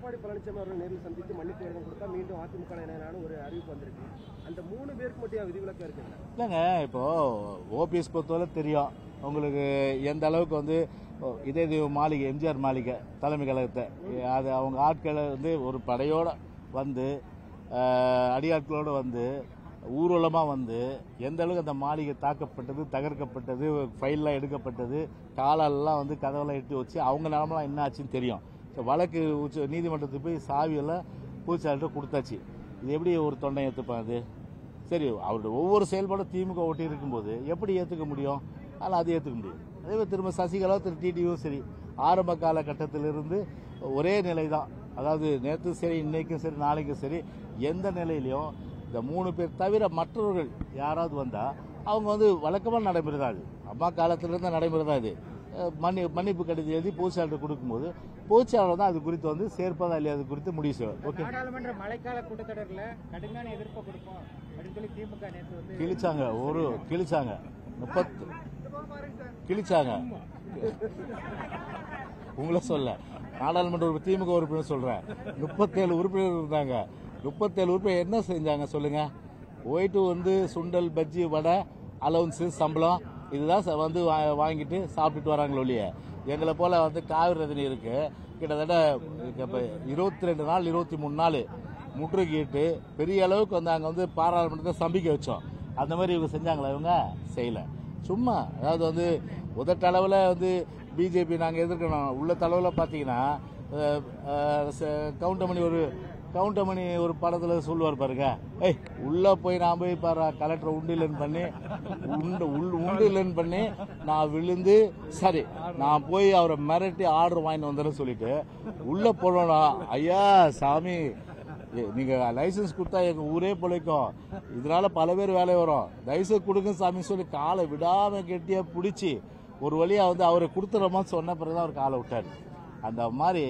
எடப்பாடி பழனிசாமி அவர்கள் நேரில் சந்தித்து மன்னிப்பு கடிதம் கொடுத்தா மீண்டும் அதிமுக இணையனான ஒரு அறிவிப்பு வந்திருக்கு அந்த மூணு பேருக்கு மட்டும் விதிவிலக்கா இருக்குல்ல இல்லைங்க இப்போ ஓபிஎஸ் பொறுத்தவரை தெரியும். உங்களுக்கு எந்த அளவுக்கு வந்து இதே இது மாளிகை எம்ஜிஆர் மாளிகை தலைமை கழகத்தை. அது அவங்க ஆட்களை வந்து ஒரு படையோடு வந்து அடியாட்களோடு வந்து ஊர்வலமாக வந்து எந்த அளவுக்கு அந்த மாளிகை தாக்கப்பட்டது தகர்க்கப்பட்டது ஃபைல்லாம் எடுக்கப்பட்டது காலெல்லாம் வந்து கதவெல்லாம் எட்டி வச்சு அவங்க நிலமெல்லாம் என்ன ஆச்சுன்னு தெரியும். வழக்கு உச்ச நீதிமன்றத்துக்கு போய் சாவியெல்லாம் பூச்சாள்கிட்ட கொடுத்தாச்சு. இது எப்படி ஒரு தொண்டை ஏற்றுப்பான் அது? சரி அவருடைய ஒவ்வொரு செயல்பாடும் திமுக ஒட்டி இருக்கும்போது எப்படி ஏற்றுக்க முடியும்? ஆனால் அது ஏற்றுக்க முடியும் அதே மாதிரி திரும்ப சசிகலா திரு டிடியும் சரி. ஆரம்ப காலகட்டத்திலிருந்து ஒரே நிலை தான் அதாவது நேற்று சரி இன்னைக்கும் சரி நாளைக்கும் சரி எந்த நிலையிலையும் இந்த மூணு பேர் தவிர மற்றவர்கள் யாராவது வந்தால் அவங்க வந்து வழக்கமாக நடைமுறை தான் அது? அம்மா காலத்திலிருந்து நடைமுறை தான் இது? மன்னி மன்னிப்பு கடிதம் எழுதி பொதுச்சாளர் கொடுக்கும்போது பொதுச்சாளர் தான் அது குறித்து வந்து சேர்ப்பதா இல்லையா அது குறித்து முடிவு செய்வார். ஓகே நாடாளுமன்ற மழைக்கால கூட்டத்தொடர்ல கடுமையான எதிர்ப்பை கொடுப்போம். அப்படின்னு சொல்லி திமுக நேற்று கிழிச்சாங்க ஒரு கிழிச்சாங்க. முப்பத்து கிழிச்சாங்க. உங்களை சொல்ல. நாடாளுமன்ற உறுப்பினர் திமுக உறுப்பினர் சொல்றேன். முப்பத்தேழு உறுப்பினர் இருந்தாங்க. முப்பத்தேழு உறுப்பினர் என்ன செஞ்சாங்க சொல்லுங்க? போயிட்டு வந்து சுண்டல் பஜ்ஜி வடை அலவன்ஸு சம்பளம். இதுதான் ச- வந்து வா- வாங்கிட்டு சாப்பிட்டுட்டு வராங்களோ ஒழிய. எங்களை போல வந்து காவிரி ரதனி இருக்கு. கிட்டத்தட்ட இப்ப இருபத்தி ரெண்டு நாள் இருபத்தி மூணு நாள் முற்றுகிட்டு பெரிய அளவுக்கு வந்து அங்கே வந்து பாராளுமன்றத்தை சம்பிக்க வச்சோம். அந்த மாதிரி இவங்க செஞ்சாங்களா இவங்க? செய்யல. சும்மா அதாவது வந்து உதட்டளவில் வந்து பிஜேபி நாங்கள் எதிர்க்கணும். உள்ள தளவில் பார்த்தீங்கன்னா ச- கவுண்டமணி ஒரு கவுண்டமணி ஒரு படத்தில் சொல்லுவார் பாருங்க. ஏய் உள்ளே போய் நான் போய் பாரு கலெக்டர் உண்டிலன் பண்ணி உண்டு உள் உண்டிலன் பண்ணி நான் விழுந்து சரி நான் போய் அவரை மிரட்டி ஆர்டர் வாங்கிட்டு வந்துடுறேன்னு சொல்லிட்டு உள்ளே போனோம் ஐயா சாமி நீங்கள் நீங்க லைசன்ஸ் கொடுத்தா எங்க ஊரே பிழைக்கும். இதனால பல பேர் வேலை வரும். லைசன்ஸ் கொடுங்க சாமி சொல்லி காலை விடாம கெட்டியா பிடிச்சி ஒரு வழியா வந்து அவரை கொடுத்துறோமா சொன்ன பிறகுதான் அவர் காலை விட்டார். அந்த மாதிரி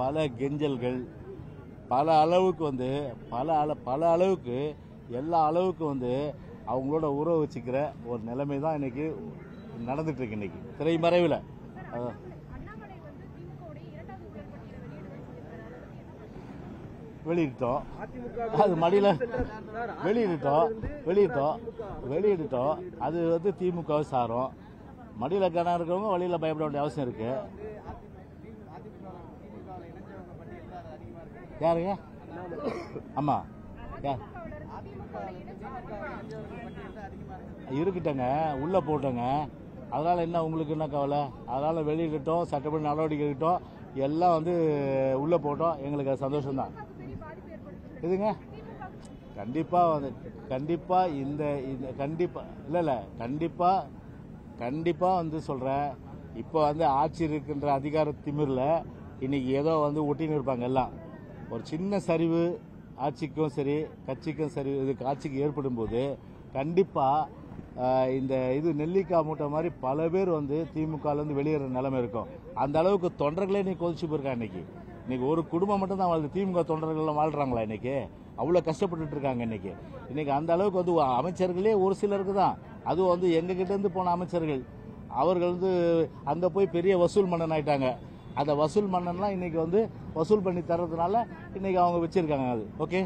பல கெஞ்சல்கள் பல அளவுக்கு வந்து பல அள பல அளவுக்கு எல்லா அளவுக்கு வந்து அவங்களோட உறவு வச்சுக்கிற ஒரு நிலைமை தான் இன்னைக்கு நடந்துட்டுருக்கு இன்னைக்கு. திரைமறைவில். வெளியிட்டோம். அது மடியில் வெளியிட்டோம். வெளியிட்டோம். வெளியிட்டோம். அது வந்து திமுக சாரும். மடியில் கணம் இருக்கிறவங்க வழியில் பயப்பட வேண்டிய அவசியம் இருக்குது யாருங்க? ஆமாம் யார் இருக்கட்டங்க உள்ள போட்டோங்க. அதனால என்ன உங்களுக்கு என்ன கவலை? அதனால வெளியிட்டோம் சட்டப்படி நடவடிக்கை எடுக்கட்டும் எல்லாம் வந்து உள்ள போட்டோம். எங்களுக்கு சந்தோஷம்தான். இதுங்க எதுங்க? கண்டிப்பா வந்து கண்டிப்பா இந்த இந்த கண்டிப்பா இல்ல இல்ல கண்டிப்பா கண்டிப்பா வந்து சொல்றேன். இப்போ வந்து ஆட்சி இருக்கின்ற அதிகார திமிர்ல இன்னைக்கு ஏதோ வந்து ஒட்டின்னு இருப்பாங்க எல்லாம். ஒரு சின்ன சரிவு ஆட்சிக்கும் சரி கட்சிக்கும் சரி இது ஆட்சிக்கு ஏற்படும் போது கண்டிப்பாக இந்த இது நெல்லிக்காய் மூட்டை மாதிரி பல பேர் வந்து திமுகலேருந்து வெளியேற நிலைமை இருக்கும். அந்த அளவுக்கு தொண்டர்களே நீ கொதிச்சு போயிருக்கா இன்னைக்கு. இன்னைக்கு ஒரு குடும்பம் மட்டும் தான் வாழ்ந்து திமுக தொண்டர்கள்லாம் வாழ்கிறாங்களா இன்னைக்கு? அவ்வளோ கஷ்டப்பட்டுட்டு இருக்காங்க இன்னைக்கு. இன்னைக்கு அந்த அளவுக்கு வந்து அமைச்சர்களே ஒரு சிலருக்கு தான். அதுவும் வந்து எங்ககிட்டேருந்து போன அமைச்சர்கள். அவர்கள் வந்து அங்கே போய் பெரிய வசூல் மன்னன் ஆயிட்டாங்க. அதை வசூல் மன்னன்லாம் இன்னைக்கு வந்து வசூல் பண்ணி தர்றதுனால இன்னைக்கு அவங்க வச்சிருக்காங்க அது. ஓகே